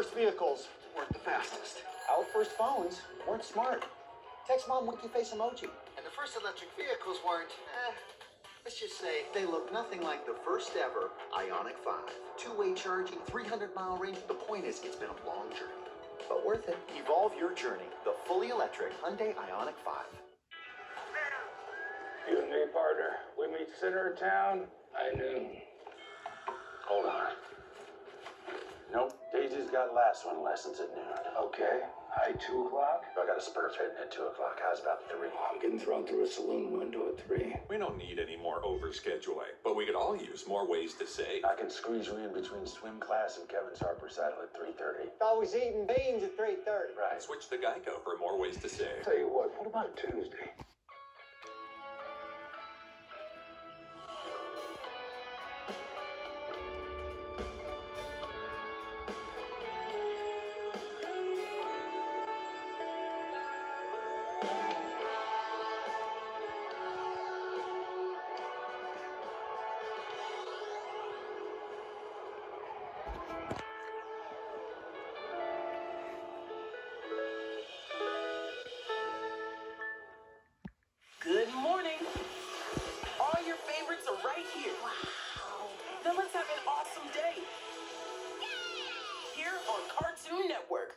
first vehicles weren't the fastest. Our first phones weren't smart. Text mom winky face emoji. And the first electric vehicles weren't, eh, let's just say they look nothing like the first ever Ioniq 5. Two-way charging, 300 mile range. The point is, it's been a long journey, but worth it. Evolve your journey. The fully electric Hyundai Ioniq 5. You and me, partner. We meet center of town. I knew. Hold on. Nope. Daisy's got last one lessons at noon. Okay. High two o'clock. I got a spur fitting at two o'clock. How's about three? I'm getting thrown through a saloon window at three. We don't need any more overscheduling, but we could all use more ways to save. I can squeeze you in between swim class and Kevin's Harper recital at three thirty. Thought we was eating beans at 3.30. Right. Switch to Geico for more ways to save. Tell you what. What about Tuesday? Cartoon Network.